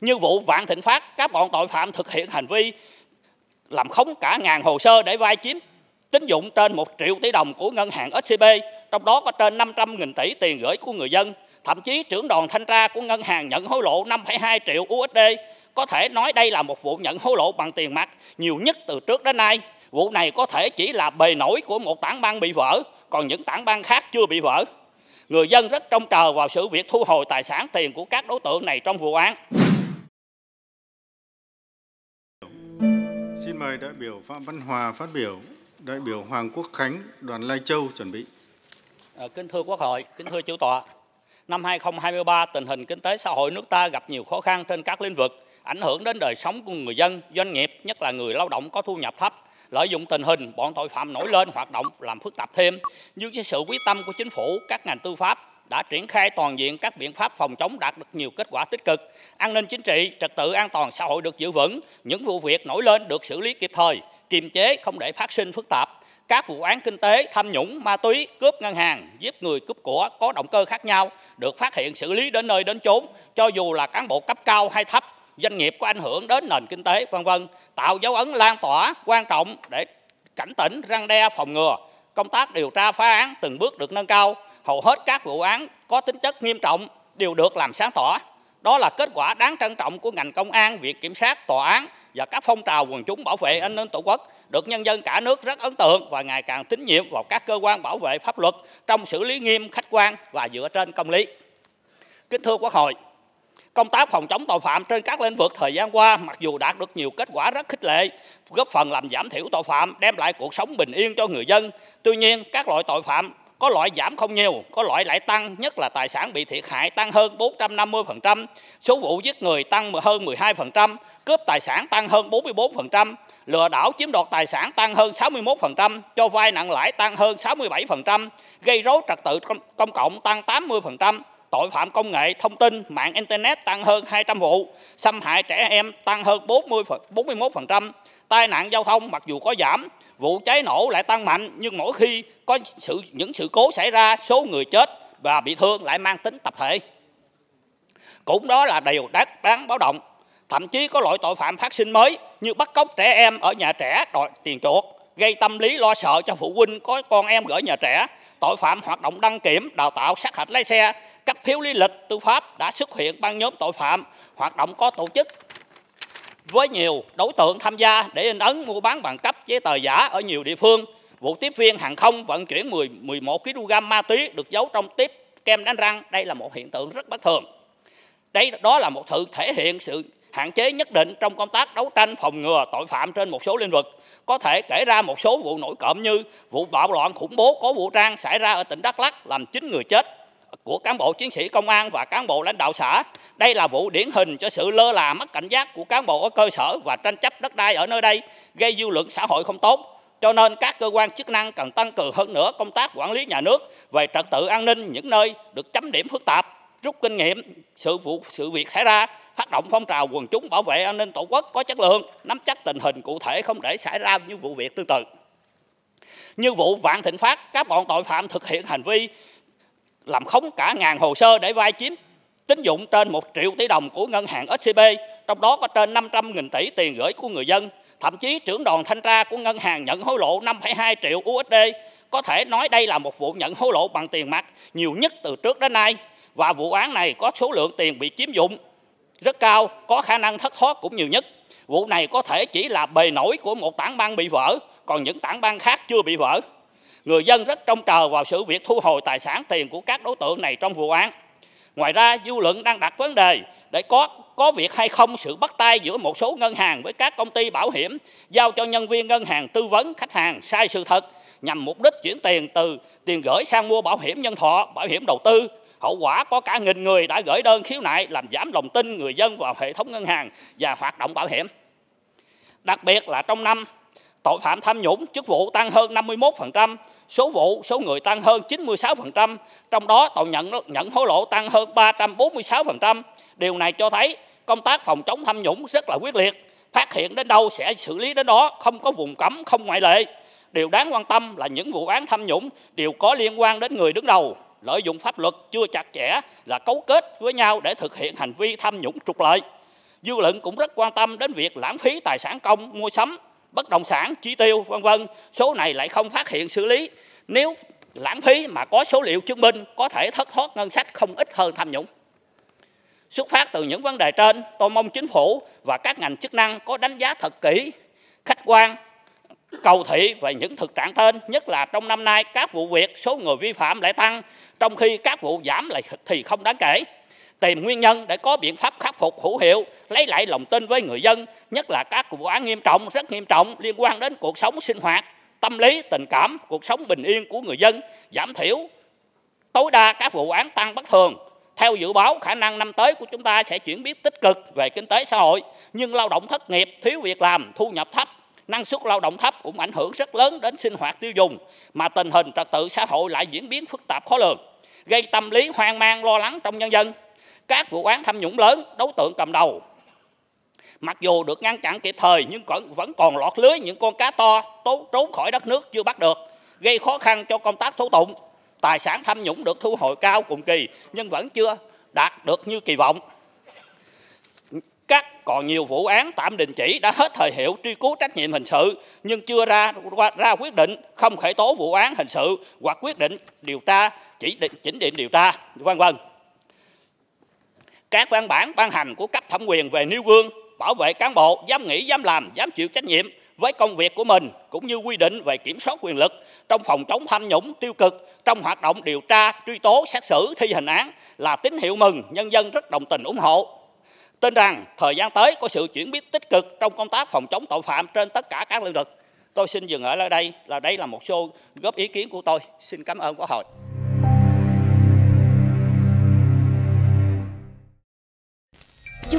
Như vụ Vạn Thịnh Phát, các bọn tội phạm thực hiện hành vi làm khống cả ngàn hồ sơ để vai chiếm tín dụng trên 1 triệu tỷ đồng của ngân hàng SCB, trong đó có trên 500 nghìn tỷ tiền gửi của người dân. Thậm chí trưởng đoàn thanh tra của ngân hàng nhận hối lộ 5,2 triệu USD. Có thể nói đây là một vụ nhận hối lộ bằng tiền mặt nhiều nhất từ trước đến nay. Vụ này có thể chỉ là bề nổi của một tảng băng bị vỡ, còn những tảng băng khác chưa bị vỡ. Người dân rất trông chờ vào sự việc thu hồi tài sản tiền của các đối tượng này trong vụ án. Xin mời đại biểu Phạm Văn Hòa phát biểu. Đại biểu Hoàng Quốc Khánh, đoàn Lai Châu chuẩn bị. À, kính thưa Quốc hội, kính thưa chủ tọa, năm 2023 tình hình kinh tế xã hội nước ta gặp nhiều khó khăn trên các lĩnh vực, ảnh hưởng đến đời sống của người dân, doanh nghiệp, nhất là người lao động có thu nhập thấp. Lợi dụng tình hình, bọn tội phạm nổi lên hoạt động làm phức tạp thêm. Nhưng với sự quyết tâm của chính phủ, các ngành tư pháp đã triển khai toàn diện các biện pháp phòng chống đạt được nhiều kết quả tích cực. An ninh chính trị, trật tự an toàn xã hội được giữ vững, những vụ việc nổi lên được xử lý kịp thời, kiềm chế không để phát sinh phức tạp. Các vụ án kinh tế, tham nhũng, ma túy, cướp ngân hàng, giết người, cướp của có động cơ khác nhau được phát hiện xử lý đến nơi đến chốn, cho dù là cán bộ cấp cao hay thấp, doanh nghiệp có ảnh hưởng đến nền kinh tế, vân vân, tạo dấu ấn lan tỏa quan trọng để cảnh tỉnh, răng đe, phòng ngừa. Công tác điều tra phá án từng bước được nâng cao, hầu hết các vụ án có tính chất nghiêm trọng đều được làm sáng tỏ. Đó là kết quả đáng trân trọng của ngành công an, viện kiểm sát, tòa án và các phong trào quần chúng bảo vệ an ninh tổ quốc được nhân dân cả nước rất ấn tượng và ngày càng tín nhiệm vào các cơ quan bảo vệ pháp luật trong xử lý nghiêm, khách quan và dựa trên công lý. Kính thưa Quốc hội, công tác phòng chống tội phạm trên các lĩnh vực thời gian qua mặc dù đạt được nhiều kết quả rất khích lệ, góp phần làm giảm thiểu tội phạm, đem lại cuộc sống bình yên cho người dân. Tuy nhiên, các loại tội phạm có loại giảm không nhiều, có loại lại tăng, nhất là tài sản bị thiệt hại tăng hơn 450%, số vụ giết người tăng hơn 12%, cướp tài sản tăng hơn 44%, lừa đảo chiếm đoạt tài sản tăng hơn 61%, cho vay nặng lãi tăng hơn 67%, gây rối trật tự công cộng tăng 80%, tội phạm công nghệ, thông tin, mạng internet tăng hơn 200 vụ, xâm hại trẻ em tăng hơn 40 41%, tai nạn giao thông mặc dù có giảm, vụ cháy nổ lại tăng mạnh nhưng mỗi khi có sự những sự cố xảy ra, số người chết và bị thương lại mang tính tập thể. Cũng đó là điều đáng, đáng báo động. Thậm chí có loại tội phạm phát sinh mới như bắt cóc trẻ em ở nhà trẻ đòi tiền chuộc, gây tâm lý lo sợ cho phụ huynh có con em gửi nhà trẻ, tội phạm hoạt động đăng kiểm, đào tạo sát hạch lái xe, cấp phiếu lý lịch tư pháp đã xuất hiện băng nhóm tội phạm hoạt động có tổ chức với nhiều đối tượng tham gia để in ấn mua bán bằng cấp giấy tờ giả ở nhiều địa phương. Vụ tiếp viên hàng không vận chuyển 10, 11 kg ma túy được giấu trong tiếp kem đánh răng. Đây là một hiện tượng rất bất thường. Đây đó là một sự thể hiện sự hạn chế nhất định trong công tác đấu tranh phòng ngừa tội phạm trên một số lĩnh vực. Có thể kể ra một số vụ nổi cộm như vụ bạo loạn khủng bố có vũ trang xảy ra ở tỉnh Đắk Lắk làm 9 người chết của cán bộ chiến sĩ công an và cán bộ lãnh đạo xã. Đây là vụ điển hình cho sự lơ là mất cảnh giác của cán bộ ở cơ sở và tranh chấp đất đai ở nơi đây, gây dư luận xã hội không tốt. Cho nên các cơ quan chức năng cần tăng cường hơn nữa công tác quản lý nhà nước về trật tự an ninh những nơi được chấm điểm phức tạp, rút kinh nghiệm sự vụ sự việc xảy ra, phát động phong trào quần chúng bảo vệ an ninh tổ quốc có chất lượng, nắm chắc tình hình cụ thể không để xảy ra những vụ việc tương tự. Như vụ Vạn Thịnh Phát, các bọn tội phạm thực hiện hành vi làm khống cả ngàn hồ sơ để vai chiếm tín dụng trên 1 triệu tỷ đồng của ngân hàng SCB, trong đó có trên 500 nghìn tỷ tiền gửi của người dân. Thậm chí trưởng đoàn thanh tra của ngân hàng nhận hối lộ 5,2 triệu USD. Có thể nói đây là một vụ nhận hối lộ bằng tiền mặt nhiều nhất từ trước đến nay. Và vụ án này có số lượng tiền bị chiếm dụng rất cao, có khả năng thất thoát cũng nhiều nhất. Vụ này có thể chỉ là bề nổi của một tảng băng bị vỡ, còn những tảng băng khác chưa bị vỡ. Người dân rất trông chờ vào sự việc thu hồi tài sản tiền của các đối tượng này trong vụ án. Ngoài ra, dư luận đang đặt vấn đề để có có việc hay không sự bắt tay giữa một số ngân hàng với các công ty bảo hiểm giao cho nhân viên ngân hàng tư vấn khách hàng sai sự thật nhằm mục đích chuyển tiền từ tiền gửi sang mua bảo hiểm nhân thọ, bảo hiểm đầu tư. Hậu quả có cả nghìn người đã gửi đơn khiếu nại làm giảm lòng tin người dân vào hệ thống ngân hàng và hoạt động bảo hiểm. Đặc biệt là trong năm, tội phạm tham nhũng chức vụ tăng hơn 51%, số vụ, số người tăng hơn 96%, trong đó tội nhận nhận hối lộ tăng hơn 346%. Điều này cho thấy công tác phòng chống tham nhũng rất là quyết liệt, phát hiện đến đâu sẽ xử lý đến đó, không có vùng cấm, không ngoại lệ. Điều đáng quan tâm là những vụ án tham nhũng đều có liên quan đến người đứng đầu, lợi dụng pháp luật chưa chặt chẽ là cấu kết với nhau để thực hiện hành vi tham nhũng trục lợi. Dư luận cũng rất quan tâm đến việc lãng phí tài sản công, mua sắm, bất động sản, chi tiêu, vân vân. Số này lại không phát hiện xử lý. Nếu lãng phí mà có số liệu chứng minh có thể thất thoát ngân sách không ít hơn tham nhũng. Xuất phát từ những vấn đề trên, tôi mong chính phủ và các ngành chức năng có đánh giá thật kỹ, khách quan, cầu thị về những thực trạng trên, nhất là trong năm nay các vụ việc số người vi phạm lại tăng, trong khi các vụ giảm lại thì không đáng kể. Tìm nguyên nhân để có biện pháp khắc phục hữu hiệu, lấy lại lòng tin với người dân, nhất là các vụ án nghiêm trọng, rất nghiêm trọng liên quan đến cuộc sống sinh hoạt, tâm lý, tình cảm, cuộc sống bình yên của người dân, giảm thiểu tối đa các vụ án tăng bất thường. Theo dự báo, khả năng năm tới của chúng ta sẽ chuyển biến tích cực về kinh tế xã hội, nhưng lao động thất nghiệp, thiếu việc làm, thu nhập thấp, năng suất lao động thấp cũng ảnh hưởng rất lớn đến sinh hoạt tiêu dùng, mà tình hình trật tự xã hội lại diễn biến phức tạp khó lường, gây tâm lý hoang mang lo lắng trong nhân dân. Các vụ án tham nhũng lớn, đối tượng cầm đầu. Mặc dù được ngăn chặn kịp thời nhưng vẫn còn lọt lưới những con cá to trốn khỏi đất nước chưa bắt được gây khó khăn cho công tác tố tụng. Tài sản tham nhũng được thu hồi cao cùng kỳ nhưng vẫn chưa đạt được như kỳ vọng. Các còn nhiều vụ án tạm đình chỉ đã hết thời hiệu truy cứu trách nhiệm hình sự nhưng chưa ra ra quyết định không khởi tố vụ án hình sự hoặc quyết định điều tra chỉ định chỉnh định điều tra vân vân các văn bản ban hành của cấp thẩm quyền về nêu gương, bảo vệ cán bộ, dám nghĩ, dám làm, dám chịu trách nhiệm với công việc của mình cũng như quy định về kiểm soát quyền lực trong phòng chống tham nhũng tiêu cực, trong hoạt động điều tra, truy tố, xét xử, thi hành án là tín hiệu mừng, nhân dân rất đồng tình ủng hộ. Tin rằng thời gian tới có sự chuyển biến tích cực trong công tác phòng chống tội phạm trên tất cả các lĩnh vực. Tôi xin dừng ở đây, là đây là một số góp ý kiến của tôi. Xin cảm ơn quốc hội.